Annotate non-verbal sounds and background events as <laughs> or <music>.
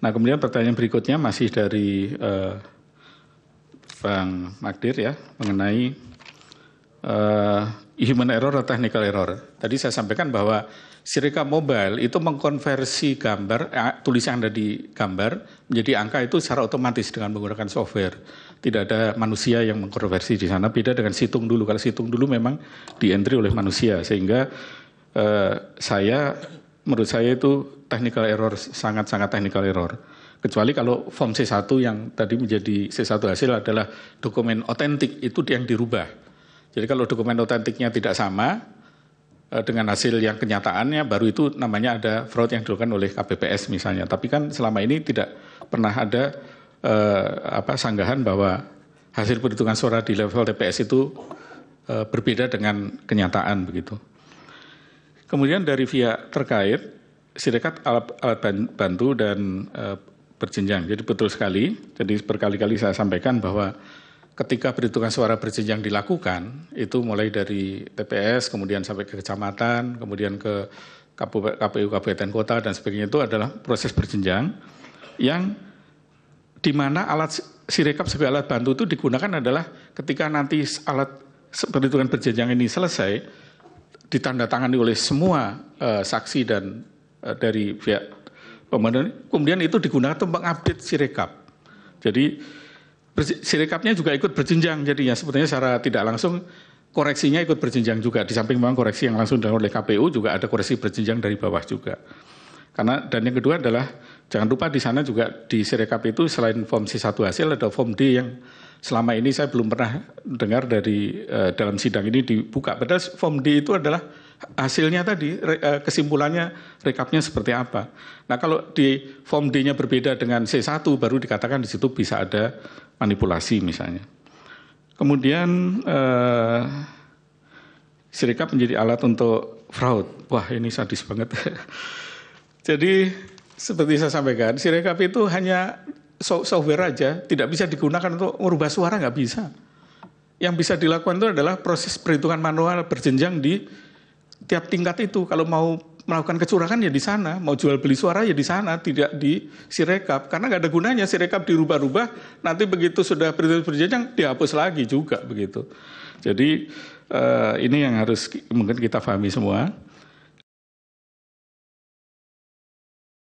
Nah kemudian pertanyaan berikutnya masih dari uh, Bang Magdir ya mengenai uh, human error atau technical error. Tadi saya sampaikan bahwa Sirekap mobile itu mengkonversi gambar, eh, tulisan yang ada di gambar menjadi angka itu secara otomatis dengan menggunakan software. Tidak ada manusia yang mengkonversi di sana. Beda dengan situng dulu. Kalau situng dulu memang di entry oleh manusia. Sehingga eh, saya, menurut saya itu technical error, sangat-sangat technical error. Kecuali kalau form C1 yang tadi menjadi C1 hasil adalah dokumen otentik, itu yang dirubah. Jadi kalau dokumen otentiknya tidak sama, Eh, dengan hasil yang kenyataannya baru itu namanya ada fraud yang dilakukan oleh KPPS misalnya. Tapi kan selama ini tidak pernah ada eh, apa sanggahan bahwa hasil perhitungan suara di level TPS itu eh, berbeda dengan kenyataan begitu. Kemudian dari pihak terkait, sirekat alat, alat bantu dan eh, berjenjang. Jadi betul sekali. Jadi berkali-kali saya sampaikan bahwa ketika perhitungan suara berjenjang dilakukan, itu mulai dari TPS, kemudian sampai ke kecamatan, kemudian ke KPU Kabupaten Kota dan sebagainya itu adalah proses berjenjang yang di mana alat sirekap sebagai alat bantu itu digunakan adalah ketika nanti alat perhitungan berjenjang ini selesai ditandatangani oleh semua uh, saksi dan uh, dari pihak pemohon kemudian itu digunakan untuk mengupdate sirekap. Jadi Sirekapnya juga ikut berjenjang jadinya sebetulnya secara tidak langsung koreksinya ikut berjenjang juga. Di samping memang koreksi yang langsung dilakukan oleh KPU juga ada koreksi berjenjang dari bawah juga. Karena dan yang kedua adalah jangan lupa di sana juga di Sirekap itu selain form C1 hasil ada form D yang selama ini saya belum pernah dengar dari uh, dalam sidang ini dibuka. Padahal form D itu adalah hasilnya tadi re, uh, kesimpulannya rekapnya seperti apa. Nah kalau di form D-nya berbeda dengan C1 baru dikatakan di situ bisa ada manipulasi misalnya. Kemudian eh, Sirikap menjadi alat untuk fraud. Wah ini sadis banget. <laughs> Jadi seperti saya sampaikan, Sirekap itu hanya software aja, tidak bisa digunakan untuk merubah suara, nggak bisa. Yang bisa dilakukan itu adalah proses perhitungan manual berjenjang di tiap tingkat itu. Kalau mau melakukan kecurangan ya di sana, mau jual beli suara ya di sana, tidak di sirekap. Karena nggak ada gunanya sirekap dirubah-rubah, nanti begitu sudah berjenjang dihapus lagi juga begitu. Jadi uh, ini yang harus mungkin kita pahami semua.